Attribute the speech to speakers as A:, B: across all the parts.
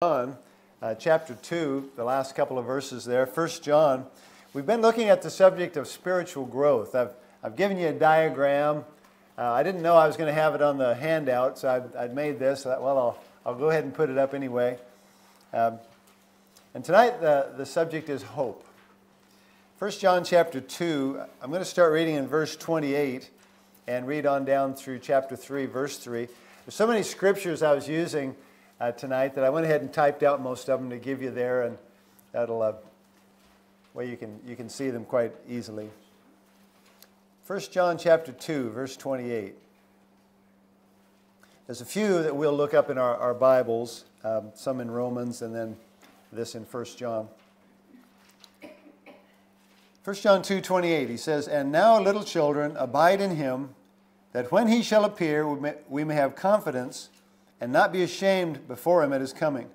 A: John, uh, chapter 2, the last couple of verses there. First John. We've been looking at the subject of spiritual growth. I've, I've given you a diagram. Uh, I didn't know I was going to have it on the handout, so I'd, I'd made this. well, I'll, I'll go ahead and put it up anyway. Um, and tonight, the, the subject is hope. First John chapter 2, I'm going to start reading in verse 28 and read on down through chapter 3, verse 3. There's so many scriptures I was using uh, tonight that I went ahead and typed out most of them to give you there, and that'll uh, well you can you can see them quite easily. 1 John chapter 2, verse 28. There's a few that we'll look up in our, our Bibles, um, some in Romans, and then this in 1 John. 1 John 2 28, he says, And now, little children, abide in him, that when he shall appear, we may, we may have confidence and not be ashamed before him at his coming.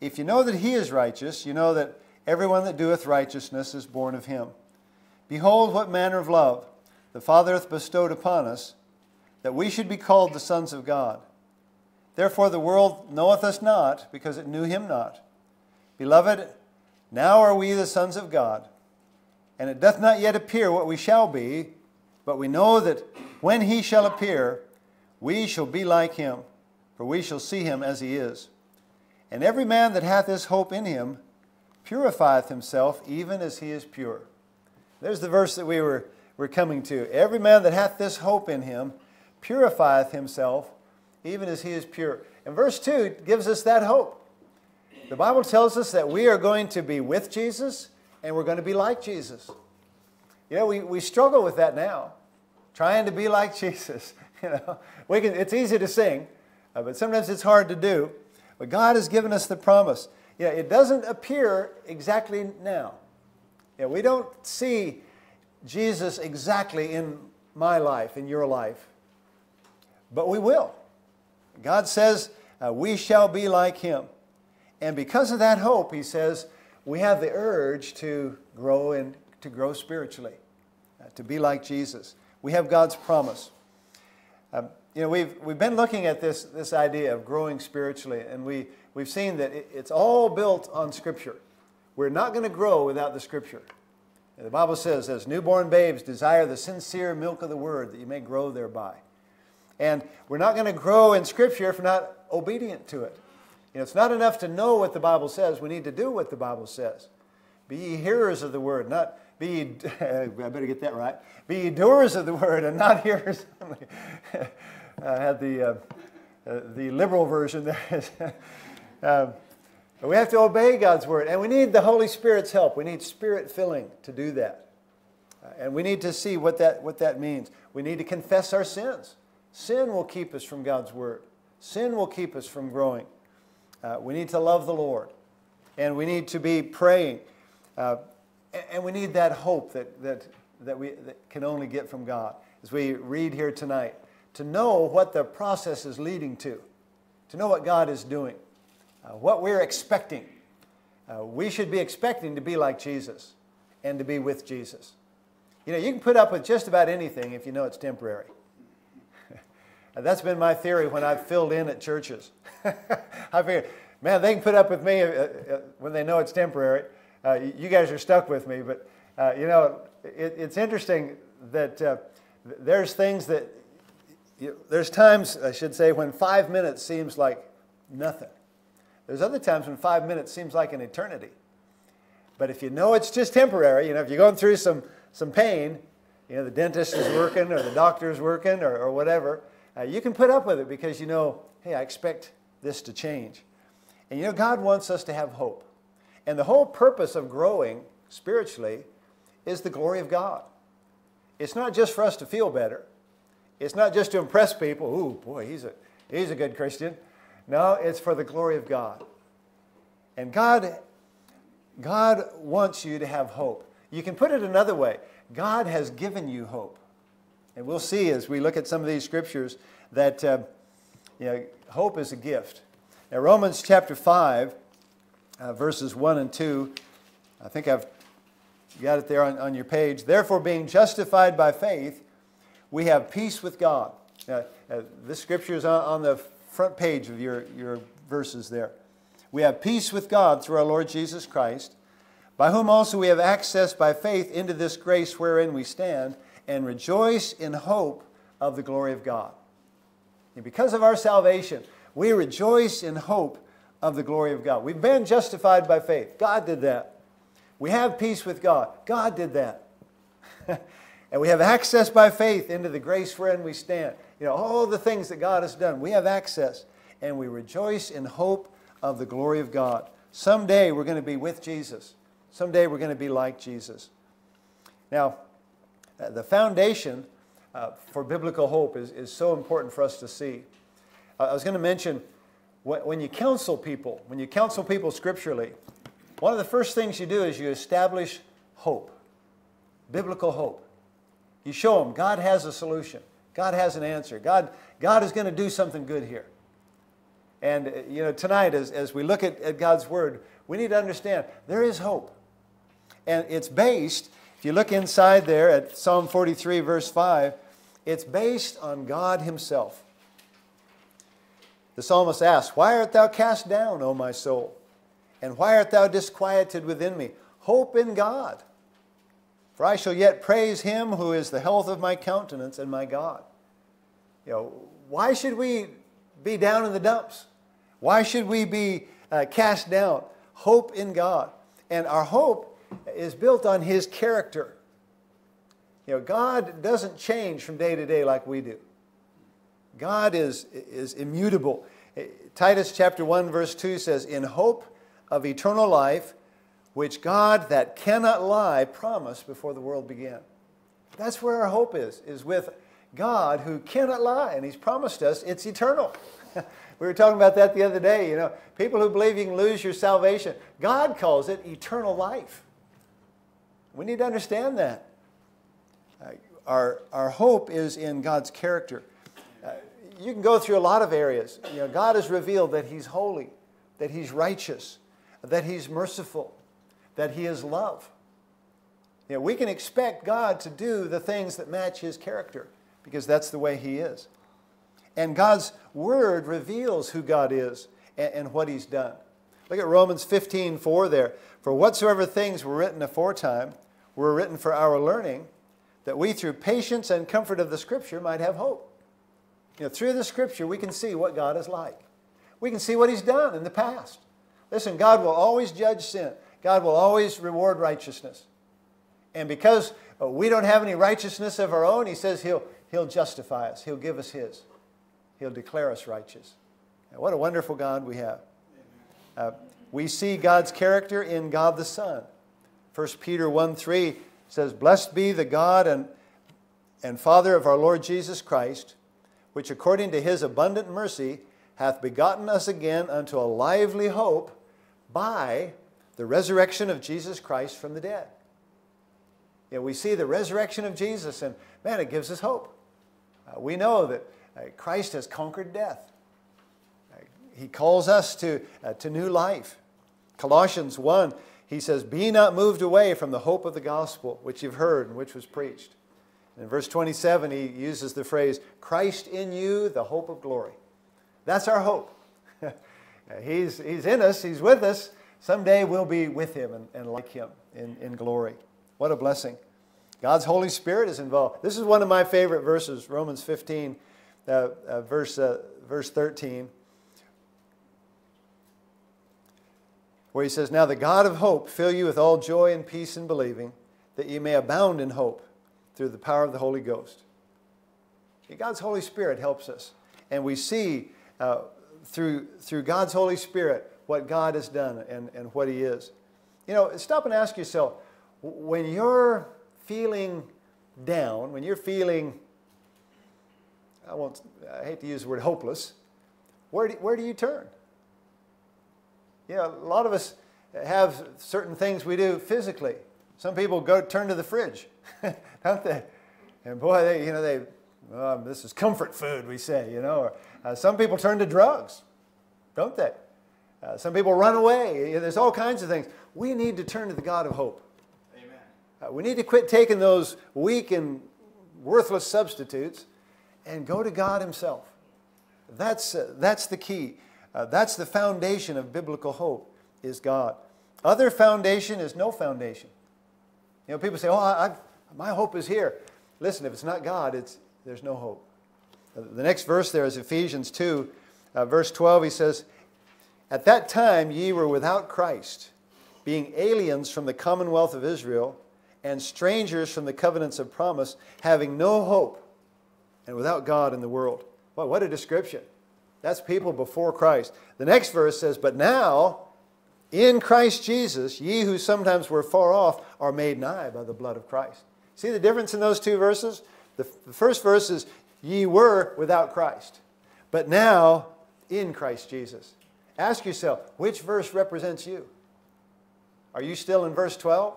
A: If you know that he is righteous, you know that everyone that doeth righteousness is born of him. Behold, what manner of love the Father hath bestowed upon us, that we should be called the sons of God. Therefore the world knoweth us not, because it knew him not. Beloved, now are we the sons of God, and it doth not yet appear what we shall be, but we know that when he shall appear, we shall be like him for we shall see him as he is. And every man that hath this hope in him purifieth himself even as he is pure. There's the verse that we were, were coming to. Every man that hath this hope in him purifieth himself even as he is pure. And verse 2 gives us that hope. The Bible tells us that we are going to be with Jesus and we're going to be like Jesus. You know, we, we struggle with that now, trying to be like Jesus. You know, we can, it's easy to sing, uh, but sometimes it's hard to do. But God has given us the promise. Know, it doesn't appear exactly now. Know, we don't see Jesus exactly in my life, in your life, but we will. God says uh, we shall be like him. And because of that hope, he says, we have the urge to grow and to grow spiritually, uh, to be like Jesus. We have God's promise. Um, you know, we've, we've been looking at this, this idea of growing spiritually, and we, we've seen that it, it's all built on Scripture. We're not going to grow without the Scripture. And the Bible says, as newborn babes, desire the sincere milk of the Word that you may grow thereby. And we're not going to grow in Scripture if we're not obedient to it. You know, it's not enough to know what the Bible says. We need to do what the Bible says. Be ye hearers of the Word, not be I better get that right. Be doers of the Word and not hearers. I had the, uh, uh, the liberal version there. um, we have to obey God's word, and we need the Holy Spirit's help. We need spirit filling to do that. Uh, and we need to see what that, what that means. We need to confess our sins. Sin will keep us from God's word, sin will keep us from growing. Uh, we need to love the Lord, and we need to be praying. Uh, and we need that hope that, that, that we that can only get from God. As we read here tonight, to know what the process is leading to, to know what God is doing, uh, what we're expecting. Uh, we should be expecting to be like Jesus and to be with Jesus. You know, you can put up with just about anything if you know it's temporary. That's been my theory when I've filled in at churches. I figured, man, they can put up with me uh, uh when they know it's temporary. Uh, you guys are stuck with me, but uh, you know, it, it's interesting that there's things that you, there's times, I should say, when five minutes seems like nothing. There's other times when five minutes seems like an eternity. But if you know it's just temporary, you know, if you're going through some, some pain, you know, the dentist is working or the doctor is working or, or whatever, uh, you can put up with it because you know, hey, I expect this to change. And you know, God wants us to have hope. And the whole purpose of growing spiritually is the glory of God. It's not just for us to feel better. It's not just to impress people. Ooh, boy, he's a, he's a good Christian. No, it's for the glory of God. And God, God wants you to have hope. You can put it another way God has given you hope. And we'll see as we look at some of these scriptures that uh, you know, hope is a gift. Now, Romans chapter 5, uh, verses 1 and 2, I think I've got it there on, on your page. Therefore, being justified by faith, we have peace with God. Uh, uh, this scripture is on, on, the front page of your, your verses there. We have peace with God through our Lord Jesus Christ, by whom also we have access by faith into this grace wherein we stand, and rejoice in hope of the glory of God. And because of our salvation, we rejoice in hope of the glory of God. We've been justified by faith. God did that. We have peace with God. God did that. and we have access by faith into the grace wherein we stand. You know, all the things that God has done, we have access. And we rejoice in hope of the glory of God. Someday we're going to be with Jesus. Someday we're going to be like Jesus. Now, uh, the foundation uh, for biblical hope is, is so important for us to see. Uh, I was going to mention when you counsel people, when you counsel people scripturally, one of the first things you do is you establish hope, biblical hope. You show them God has a solution, God has an answer, God, God is going to do something good here. And, uh, you know, tonight, as, as we look at, at God's Word, we need to understand there is hope. And it's based, if you look inside there at Psalm 43, verse 5, it's based on God Himself. The psalmist asks, Why art thou cast down, O my soul? And why art thou disquieted within me? Hope in God. For I shall yet praise him who is the health of my countenance and my God. You know, why should we be down in the dumps? Why should we be uh, cast down? Hope in God. And our hope is built on His character. You know, God doesn't change from day to day like we do. God is, is immutable. Titus chapter 1, verse 2 says, In hope of eternal life, which God that cannot lie promised before the world began. That's where our hope is, is with God who cannot lie, and He's promised us it's eternal. we were talking about that the other day. You know, people who believe you can lose your salvation, God calls it eternal life. We need to understand that. Uh, our, our hope is in God's character. You can go through a lot of areas. You know, God has revealed that He's holy, that He's righteous, that He's merciful, that He is love. You know, we can expect God to do the things that match His character because that's the way He is. And God's Word reveals who God is and, and what He's done. Look at Romans 15 4 there. For whatsoever things were written aforetime were written for our learning, that we through patience and comfort of the Scripture might have hope. You know, through the Scripture, we can see what God is like. We can see what He's done in the past. Listen, God will always judge sin. God will always reward righteousness. And because uh, we don't have any righteousness of our own, He says He'll, He'll justify us, He'll give us His, He'll declare us righteous. Now, what a wonderful God we have. Uh, we see God's character in God the Son. 1 Peter 1 3 says, Blessed be the God and, and Father of our Lord Jesus Christ, which according to his abundant mercy hath begotten us again unto a lively hope by the resurrection of Jesus Christ from the dead. You know, we see the resurrection of Jesus, and man, it gives us hope. Uh, we know that uh, Christ has conquered death. Uh, he calls us to, uh, to new life. Colossians 1, he says, Be not moved away from the hope of the gospel which you've heard and which was preached. In verse 27, he uses the phrase, Christ in you, the hope of glory. That's our hope. he's, he's in us, He's with us. Someday we'll be with Him and, and like Him in, in glory. What a blessing. God's Holy Spirit is involved. This is one of my favorite verses, Romans 15, uh, uh, verse, uh, verse 13, where he says, Now the God of hope fill you with all joy and peace in believing, that ye may abound in hope through the power of the Holy Ghost. God's Holy Spirit helps us. And we see uh, through, through God's Holy Spirit what God has done and, and what He is. You know, stop and ask yourself when you're feeling down, when you're feeling, I, won't, I hate to use the word hopeless, where do, where do you turn? You know, a lot of us have certain things we do physically. Some people go turn to the fridge, don't they? And boy, they, you know, they, um, this is comfort food, we say, you know. Or, uh, some people turn to drugs, don't they? Uh, some people run away. There's all kinds of things. We need to turn to the God of hope. Amen. Uh, we need to quit taking those weak and worthless substitutes and go to God Himself. That's, uh, that's the key. Uh, that's the foundation of biblical hope, is God. Other foundation is no foundation. You know, people say, oh, I, I, my hope is here. Listen, if it's not God, it's, there's no hope. Uh, the next verse there is Ephesians 2, uh, verse 12. He says, At that time ye were without Christ, being aliens from the commonwealth of Israel and strangers from the covenants of promise, having no hope and without God in the world. Well, what a description. That's people before Christ. The next verse says, But now, in Christ Jesus, ye who sometimes were far off are made nigh by the blood of Christ. See the difference in those two verses? The, the first verse is, Ye were without Christ, but now in Christ Jesus. Ask yourself, which verse represents you? Are you still in verse 12?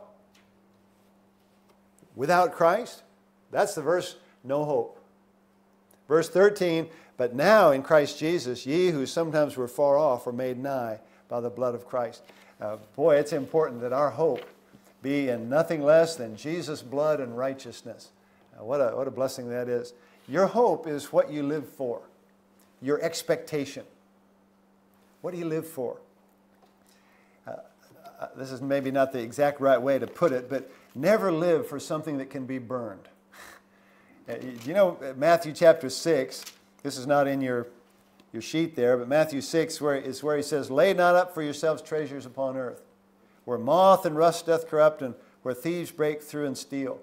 A: Without Christ? That's the verse, no hope. Verse 13, but now in Christ Jesus, ye who sometimes were far off are made nigh by the blood of Christ. Uh, boy, it's important that our hope be in nothing less than Jesus' blood and righteousness. Uh, what, a, what a blessing that is. Your hope is what you live for, your expectation. What do you live for? Uh, uh this is maybe not the exact right way to put it, but never live for something that can be burned. Uh, you know, Matthew chapter 6, this is not in your, your sheet there, but Matthew 6 where, is where he says, Lay not up for yourselves treasures upon earth, where moth and rust doth corrupt, and where thieves break through and steal.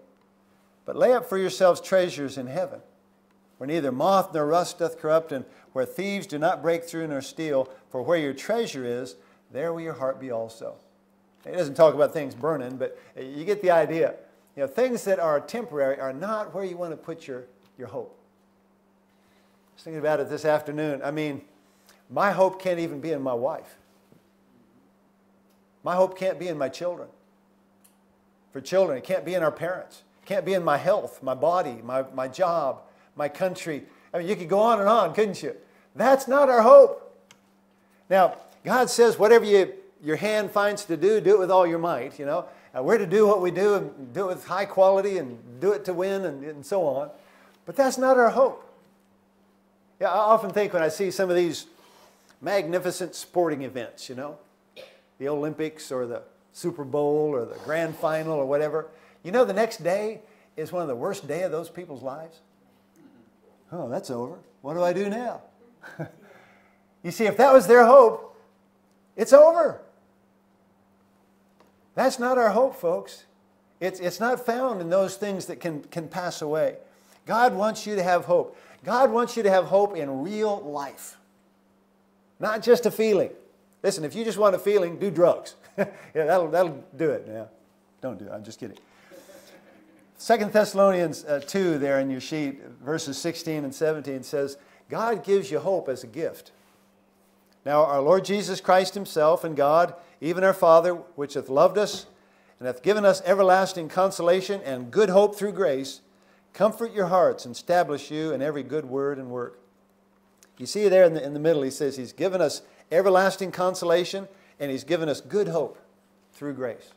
A: But lay up for yourselves treasures in heaven, where neither moth nor rust doth corrupt, and where thieves do not break through nor steal. For where your treasure is, there will your heart be also. It doesn't talk about things burning, but you get the idea. You know, things that are temporary are not where you want to put your, your hope. I was thinking about it this afternoon. I mean, my hope can't even be in my wife. My hope can't be in my children. For children, it can't be in our parents. It can't be in my health, my body, my, my job, my country. I mean, you could go on and on, couldn't you? That's not our hope. Now, God says, whatever you, your hand finds to do, do it with all your might, you know. We're to do what we do and do it with high quality and do it to win and, and so on. But that's not our hope. Yeah, I often think when I see some of these magnificent sporting events, you know, the Olympics or the Super Bowl or the grand final or whatever, you know, the next day is one of the worst day of those people's lives. Oh, that's over. What do I do now? you see, if that was their hope, it's over. That's not our hope, folks. It's, it's not found in those things that can, can pass away. God wants you to have hope. God wants you to have hope in real life, not just a feeling. Listen, if you just want a feeling, do drugs. yeah, that'll, that'll do it. Yeah, don't do it. I'm just kidding. Second Thessalonians uh, 2, there in your sheet, verses 16 and 17 says, God gives you hope as a gift. Now, our Lord Jesus Christ Himself and God, even our Father, which hath loved us and hath given us everlasting consolation and good hope through grace, comfort your hearts and establish you in every good word and work. You see there in the, in the middle, he says he's given us everlasting consolation and he's given us good hope through grace.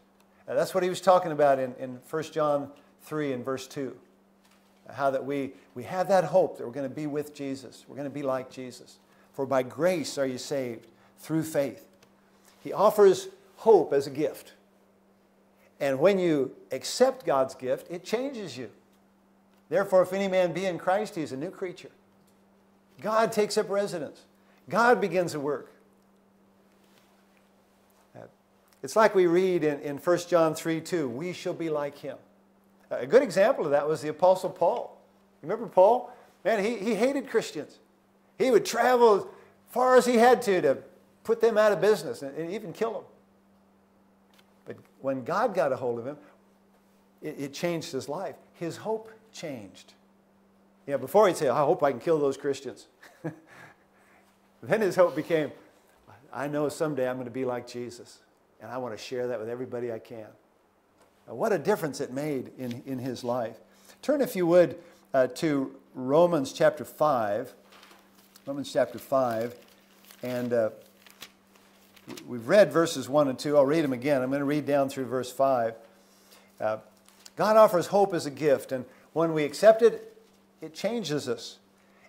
A: That's what he was talking about in, in 1 John 3 and verse 2. How that we, we have that hope that we're going to be with Jesus. We're going to be like Jesus. For by grace are you saved through faith. He offers hope as a gift. And when you accept God's gift, it changes you. Therefore, if any man be in Christ, he is a new creature. God takes up residence. God begins to work. It's like we read in, in 1 John 3 2, we shall be like him. A good example of that was the Apostle Paul. Remember Paul? Man, he, he hated Christians. He would travel as far as he had to to put them out of business and, and even kill them. But when God got a hold of him, it, it changed his life. His hope changed. Know, before he'd say, I hope I can kill those Christians. then his hope became, I know someday I'm going to be like Jesus, and I want to share that with everybody I can. What a difference it made in, in his life. Turn, if you would, uh, to Romans chapter 5. Romans chapter 5. And uh, we've read verses 1 and 2. I'll read them again. I'm going to read down through verse 5. Uh, God offers hope as a gift, and when we accept it, it changes us.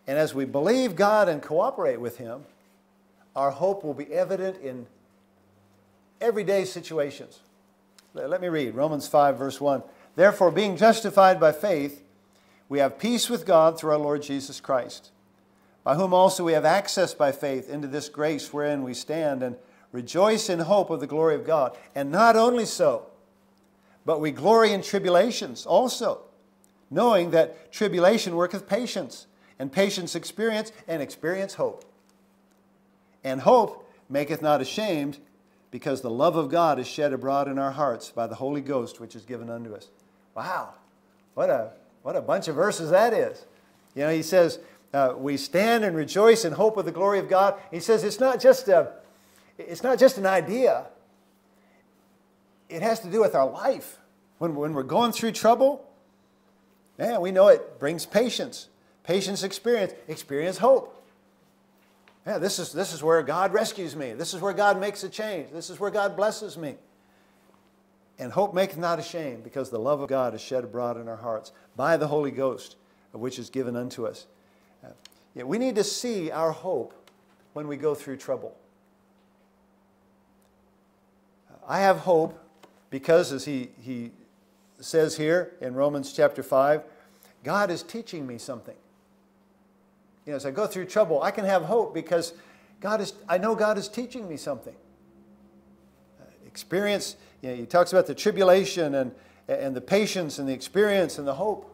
A: And as we believe God and cooperate with Him, our hope will be evident in everyday situations. Let me read Romans 5, verse 1. Therefore, being justified by faith, we have peace with God through our Lord Jesus Christ, by whom also we have access by faith into this grace wherein we stand and rejoice in hope of the glory of God. And not only so, but we glory in tribulations also, knowing that tribulation worketh patience, and patience experience, and experience hope. And hope maketh not ashamed, because the love of God is shed abroad in our hearts by the Holy Ghost, which is given unto us. Wow, what a, what a bunch of verses that is. You know, he says, uh, we stand and rejoice in hope of the glory of God. He says it's not just a, it's not just an idea. It has to do with our life. When, when we're going through trouble, man, we know it brings patience. Patience experience, experience hope. Yeah, this is, this is where God rescues me. This is where God makes a change. This is where God blesses me. And hope maketh not ashamed, because the love of God is shed abroad in our hearts by the Holy Ghost, which is given unto us. Uh, yeah, we need to see our hope when we go through trouble. I have hope because, as he, he says here in Romans chapter 5, God is teaching me something. You know, as I go through trouble, I can have hope because God is, I know God is teaching me something. Uh, experience, you know, he talks about the tribulation and, and the patience and the experience and the hope.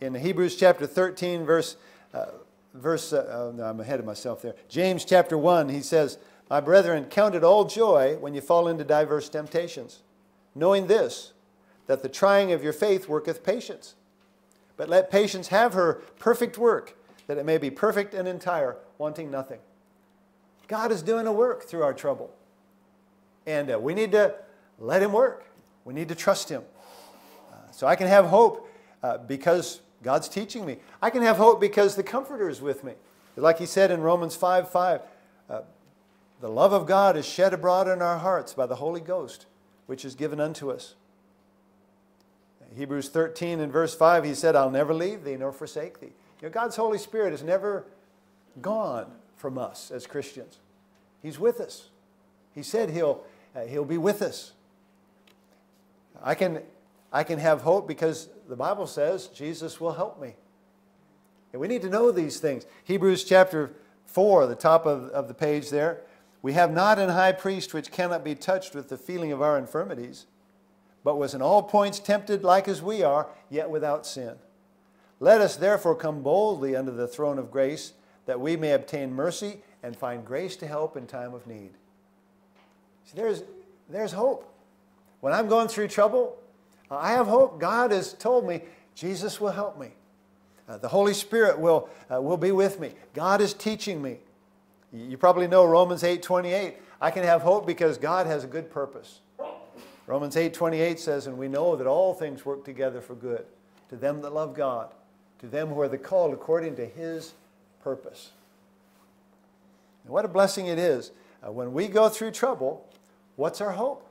A: In Hebrews chapter 13, verse, uh, verse uh, oh, no, I'm ahead of myself there. James chapter 1, he says, My brethren, count it all joy when you fall into diverse temptations, knowing this, that the trying of your faith worketh patience. But let patience have her perfect work that it may be perfect and entire, wanting nothing. God is doing a work through our trouble. And uh, we need to let Him work. We need to trust Him. Uh, so I can have hope uh, because God's teaching me. I can have hope because the Comforter is with me. Like He said in Romans 5 5, uh, the love of God is shed abroad in our hearts by the Holy Ghost, which is given unto us. Hebrews 13 and verse 5, He said, I'll never leave thee nor forsake thee. You know, God's Holy Spirit is never gone from us as Christians. He's with us. He said he'll, uh, he'll be with us. I can, I can have hope because the Bible says Jesus will help me. And we need to know these things. Hebrews chapter 4, the top of, of the page there. We have not an high priest which cannot be touched with the feeling of our infirmities, but was in all points tempted like as we are, yet without sin. Let us therefore come boldly under the throne of grace, that we may obtain mercy and find grace to help in time of need. See, there's, there's hope. When I'm going through trouble, I have hope. God has told me Jesus will help me. Uh, the Holy Spirit will, uh, will be with me. God is teaching me. You probably know Romans 8:28. I can have hope because God has a good purpose. Romans 8:28 says, "And we know that all things work together for good to them that love God, to them who are the called according to his purpose. And what a blessing it is. Uh, when we go through trouble, what's our hope?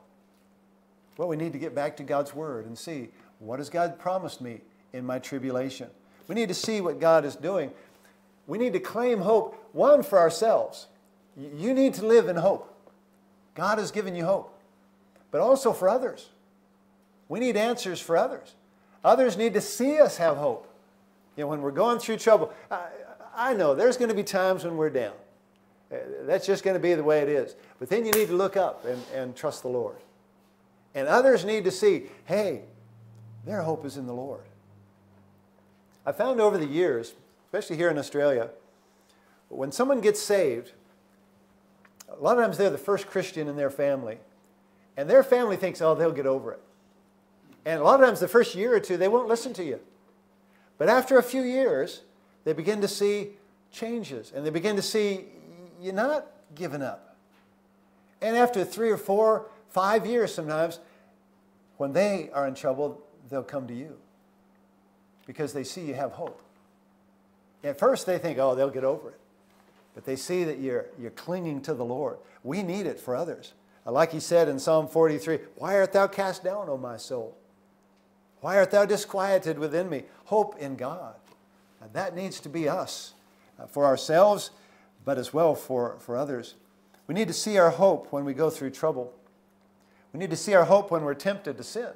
A: Well, we need to get back to God's word and see what has God promised me in my tribulation. We need to see what God is doing. We need to claim hope, one, for ourselves. You need to live in hope. God has given you hope, but also for others. We need answers for others. Others need to see us have hope. You know, when we're going through trouble, I, I know there's going to be times when we're down. Uh, that's just going to be the way it is. But then you need to look up and, and trust the Lord. And others need to see, hey, their hope is in the Lord. I found over the years, especially here in Australia, when someone gets saved, a lot of times they're the first Christian in their family. And their family thinks, oh, they'll get over it. And a lot of times the first year or two, they won't listen to you. But after a few years, they begin to see changes and they begin to see you're not giving up. And after three or four, five years sometimes, when they are in trouble, they'll come to you because they see you have hope. At first, they think, oh, they'll get over it. But they see that you're, you're clinging to the Lord. We need it for others. Like he said in Psalm 43 Why art thou cast down, O my soul? Why art thou disquieted within me? Hope in God. And that needs to be us uh, for ourselves, but as well for, for others. We need to see our hope when we go through trouble. We need to see our hope when we're tempted to sin.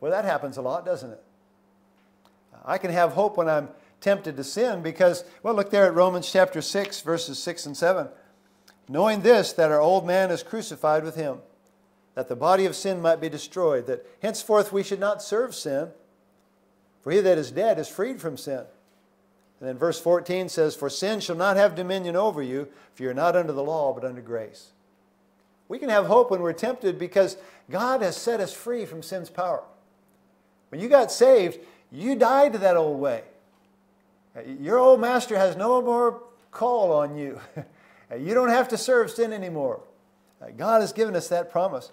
A: Well, that happens a lot, doesn't it? I can have hope when I'm tempted to sin because, well, look there at Romans chapter 6, verses 6 and 7. Knowing this, that our old man is crucified with him, that the body of sin might be destroyed, that henceforth we should not serve sin, for he that is dead is freed from sin. And then verse 14 says, For sin shall not have dominion over you, for you're not under the law, but under grace. We can have hope when we're tempted because God has set us free from sin's power. When you got saved, you died to that old way. Your old master has no more call on you. you don't have to serve sin anymore. God has given us that promise.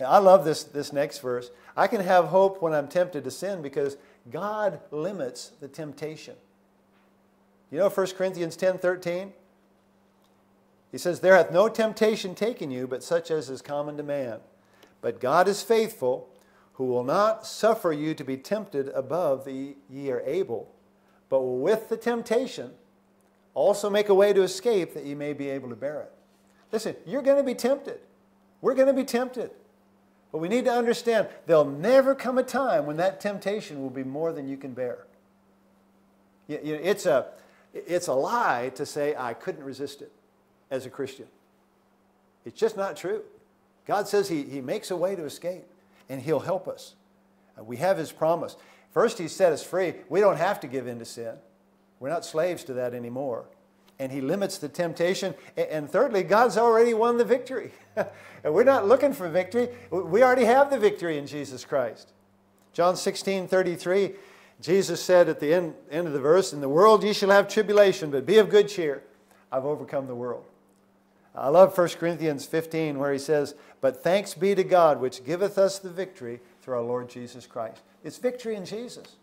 A: I love this, this next verse. I can have hope when I'm tempted to sin because God limits the temptation. You know 1 Corinthians 10 13? He says, There hath no temptation taken you, but such as is common to man. But God is faithful, who will not suffer you to be tempted above the ye are able, but with the temptation also make a way to escape that ye may be able to bear it. Listen, you're going to be tempted. We're going to be tempted. But we need to understand there'll never come a time when that temptation will be more than you can bear. It's a, it's a lie to say, I couldn't resist it as a Christian. It's just not true. God says he, he makes a way to escape, and He'll help us. Uh, we have His promise. First, He set us free. We don't have to give in to sin, we're not slaves to that anymore. And He limits the temptation. And thirdly, God's already won the victory. and we're not looking for victory, we already have the victory in Jesus Christ. John 16 33 Jesus said at the end, end of the verse, In the world ye shall have tribulation, but be of good cheer. I've overcome the world. I love 1 Corinthians 15 where he says, But thanks be to God which giveth us the victory through our Lord Jesus Christ. It's victory in Jesus.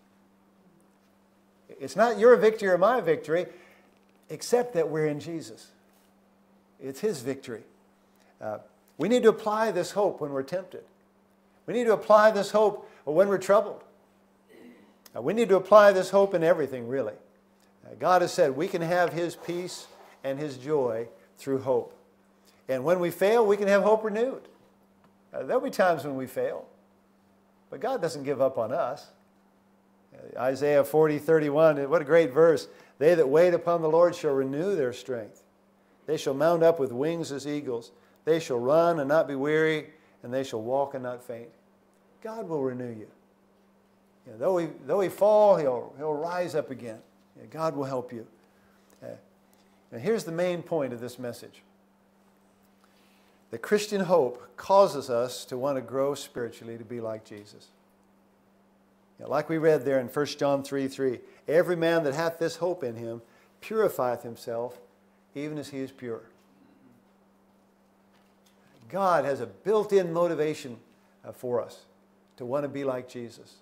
A: It's not your victory or my victory, except that we're in Jesus. It's his victory. Uh, we need to apply this hope when we're tempted. We need to apply this hope when we're troubled. Now, we need to apply this hope in everything, really. Uh, God has said we can have His peace and His joy through hope. And when we fail, we can have hope renewed. Uh, there'll be times when we fail, but God doesn't give up on us. Uh, Isaiah 40, 31, what a great verse. They that wait upon the Lord shall renew their strength. They shall mount up with wings as eagles. They shall run and not be weary, and they shall walk and not faint. God will renew you. You know, though, he, though he fall, he'll, he'll rise up again. You know, God will help you. Uh, and here's the main point of this message. The Christian hope causes us to want to grow spiritually to be like Jesus. Like we read there in 1 John 3 3, every man that hath this hope in him purifieth himself, even as he is pure. God has a built in motivation uh, for us to want to be like Jesus.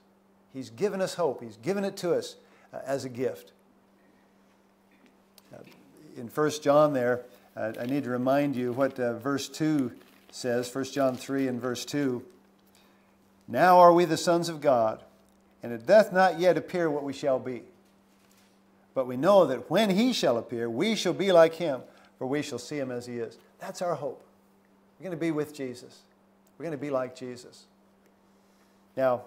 A: He's given us hope. He's given it to us uh, as a gift. In 1 John there, uh, I need to remind you what verse 2 says, 1 John 3 and verse 2. Now are we the sons of God, and it doth not yet appear what we shall be. But we know that when he shall appear, we shall be like him, for we shall see him as he is. That's our hope. We're going to be with Jesus. We're going to be like Jesus. Now,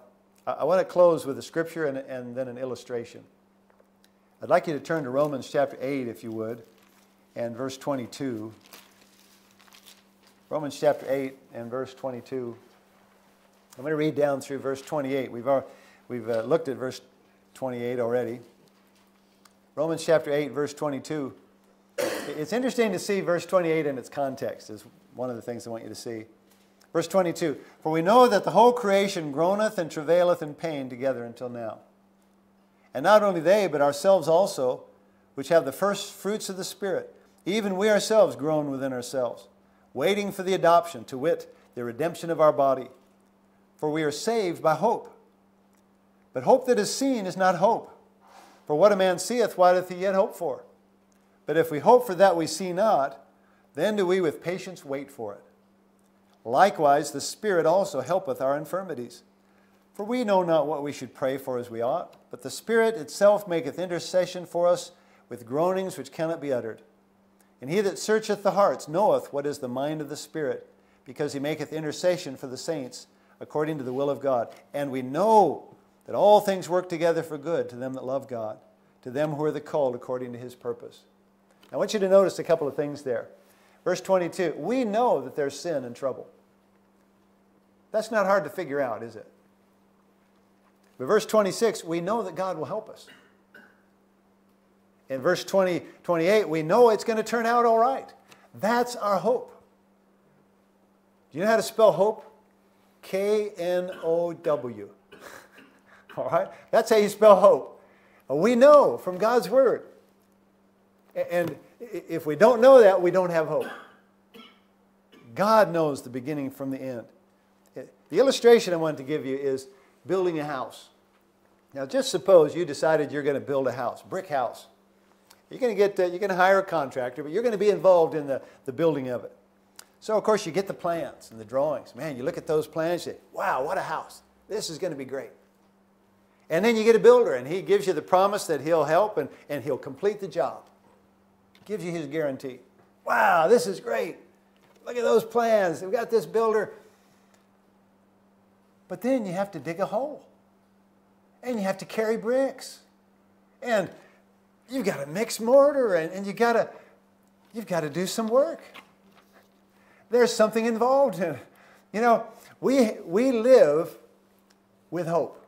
A: I want to close with a scripture and, and then an illustration. I'd like you to turn to Romans chapter 8, if you would, and verse 22. Romans chapter 8 and verse 22. I'm going to read down through verse 28. We've, already, we've uh, looked at verse 28 already. Romans chapter 8, verse 22. It's interesting to see verse 28 in its context, is one of the things I want you to see. Verse 22 For we know that the whole creation groaneth and travaileth in pain together until now. And not only they, but ourselves also, which have the first fruits of the Spirit, even we ourselves groan within ourselves, waiting for the adoption, to wit, the redemption of our body. For we are saved by hope. But hope that is seen is not hope. For what a man seeth, why doth he yet hope for? But if we hope for that we see not, then do we with patience wait for it. Likewise, the Spirit also helpeth our infirmities. For we know not what we should pray for as we ought, but the Spirit itself maketh intercession for us with groanings which cannot be uttered. And he that searcheth the hearts knoweth what is the mind of the Spirit, because he maketh intercession for the saints according to the will of God. And we know that all things work together for good to them that love God, to them who are the called according to his purpose. I want you to notice a couple of things there. Verse 22 we know that there's sin and trouble. That's not hard to figure out, is it? But verse 26, we know that God will help us. In verse 20, 28, we know it's going to turn out all right. That's our hope. Do you know how to spell hope? K N O W. all right? That's how you spell hope. We know from God's Word. And if we don't know that, we don't have hope. God knows the beginning from the end. The illustration I wanted to give you is building a house. Now, just suppose you decided you're going to build a house, brick house. You're going to get, uh, you're going to hire a contractor, but you're going to be involved in the, the building of it. So, of course, you get the plans and the drawings. Man, you look at those plans, you say, wow, what a house. This is going to be great. And then you get a builder, and he gives you the promise that he'll help and, and he'll complete the job. Gives you his guarantee. Wow, this is great. Look at those plans. We've got this builder. But then you have to dig a hole. And you have to carry bricks. And you've got to mix mortar and, and you got to you've got to do some work. There's something involved in it. You know, we we live with hope.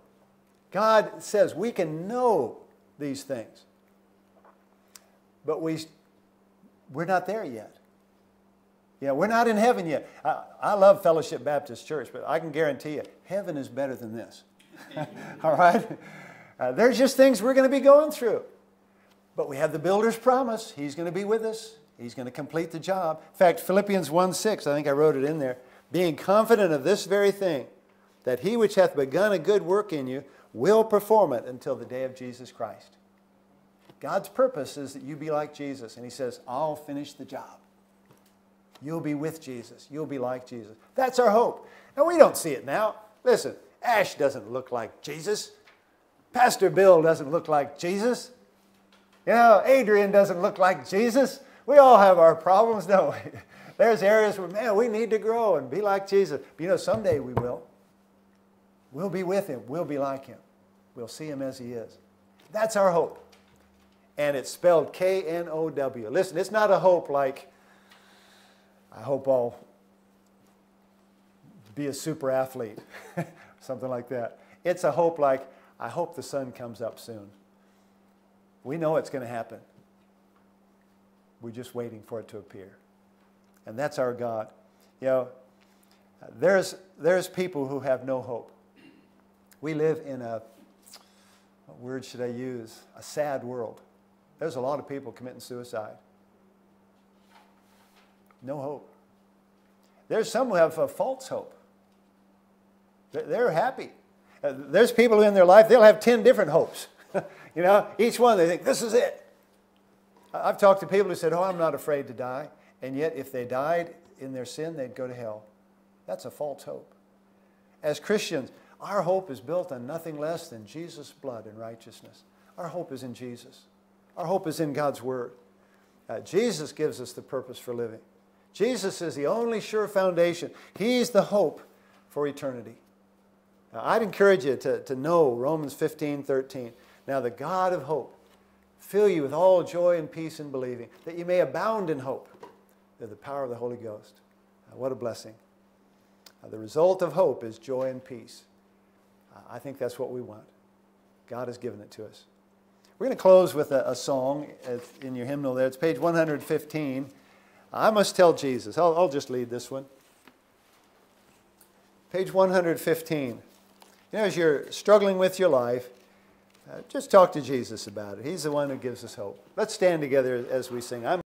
A: God says we can know these things. But we we're not there yet. Yeah, we're not in heaven yet. I, I love Fellowship Baptist Church, but I can guarantee you, heaven is better than this. All right? Uh, there's just things we're going to be going through. But we have the builder's promise. He's going to be with us. He's going to complete the job. In fact, Philippians 1 6, I think I wrote it in there. Being confident of this very thing, that he which hath begun a good work in you will perform it until the day of Jesus Christ. God's purpose is that you be like Jesus. And he says, I'll finish the job. You'll be with Jesus. You'll be like Jesus. That's our hope. And we don't see it now. Listen, Ash doesn't look like Jesus. Pastor Bill doesn't look like Jesus. You know, Adrian doesn't look like Jesus. We all have our problems, don't we? There's areas where, man, we need to grow and be like Jesus. But you know, someday we will. We'll be with him. We'll be like him. We'll see him as he is. That's our hope. And it's spelled K N O W. Listen, it's not a hope like, I hope I'll be a super athlete, something like that. It's a hope like, I hope the sun comes up soon. We know it's going to happen. We're just waiting for it to appear. And that's our God. You know, there's, there's people who have no hope. We live in a, what word should I use? A sad world. There's a lot of people committing suicide. No hope. There's some who have a false hope. They're happy. Uh, there's people in their life, they'll have 10 different hopes. you know, each one they think, this is it. I've talked to people who said, oh, I'm not afraid to die. And yet, if they died in their sin, they'd go to hell. That's a false hope. As Christians, our hope is built on nothing less than Jesus' blood and righteousness. Our hope is in Jesus. Our hope is in God's Word. Uh, Jesus gives us the purpose for living. Jesus is the only sure foundation. He's the hope for eternity. Now, I'd encourage you to, to know Romans 15 13. Now, the God of hope fill you with all joy and peace in believing, that you may abound in hope through the power of the Holy Ghost. Uh, what a blessing. Uh, the result of hope is joy and peace. I think that's what we want. God has given it to us. We're going to close with a, a song in your hymnal there. It's page 115. I must tell Jesus. I'll, I'll just lead this one. Page 115. You know, as you're struggling with your life, uh, just talk to Jesus about it. He's the one who gives us hope. Let's stand together as we sing. I'm